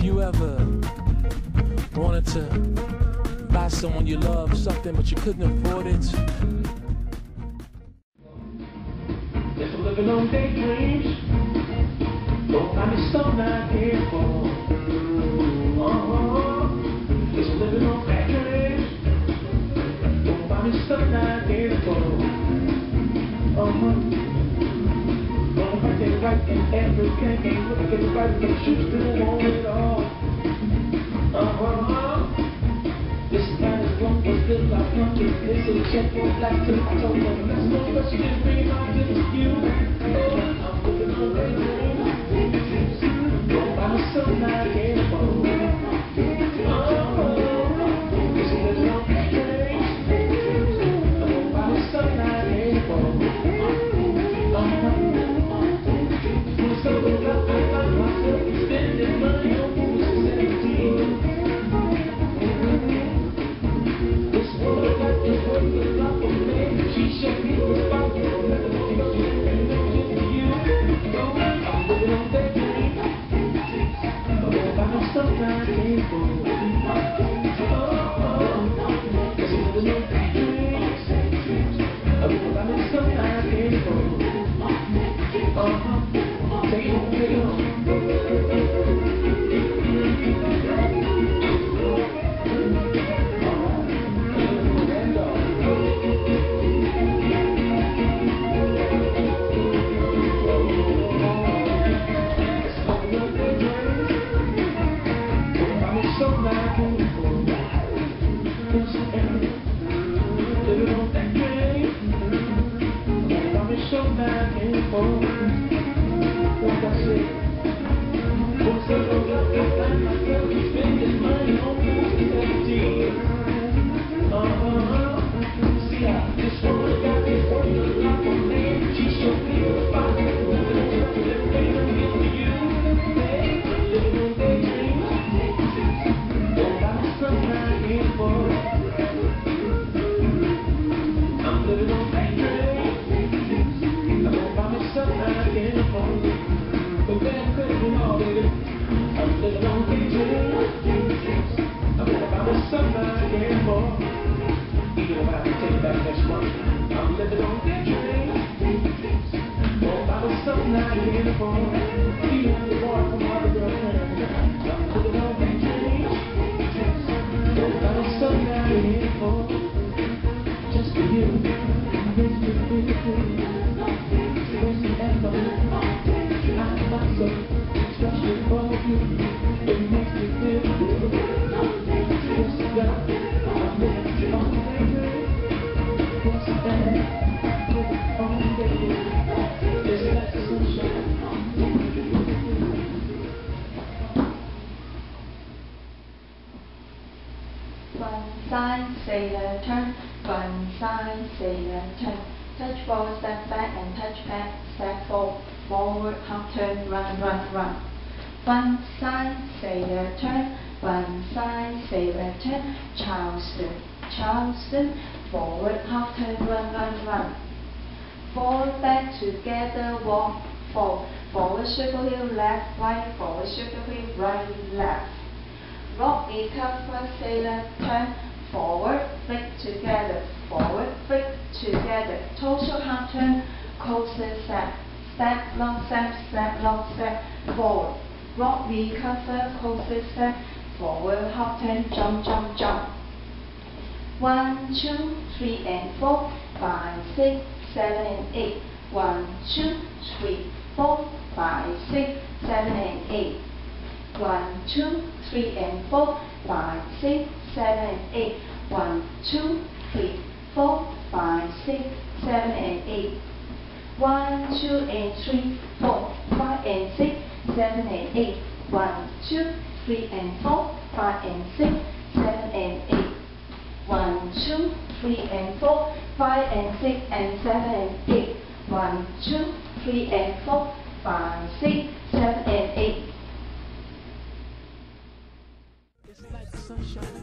Have you ever wanted to buy someone you love something but you couldn't afford it? Just living on daydreams. Don't find me some not right and everything ain't looking right, but you still want it all. Uh-huh. This time is long, but still I want it. This is check for to I told them. Let's go, let's get me it's you. I'm living on daydreams. Don't buy me I'm something I Side, sailor turn, one side, sailor turn. Touch forward, step back, and touch back, step forward, forward, half turn, run, run, run. One side, sailor turn, one side, sailor turn. Charleston, Charleston, forward, half turn, run, run, run. Forward, back, together, walk, forward. Forward, circle heel, left, right, forward, circle heel, right, left. Rock recover, sailor, turn, forward, flick together, forward, flick together, total half turn, coaster step, step, long step, step, long step, forward. Rock recover, coaster step, forward, half turn, jump, jump, jump. One, two, three, and four, five, six, seven, and eight. One, two, three, four, five, six, seven, and eight. One, two, three, and four, five, six, 7, 8. One, two, three, four, five, six, seven and 8. 1, 2, and three, four, five and 6, 7, and 8. One, two, three and 4, 5, and 6, 7, and 8. One, two, three and 4, 5, and 6, and 7, and 8. One, two, three and four, five, six, seven and 8. It's like sunshine.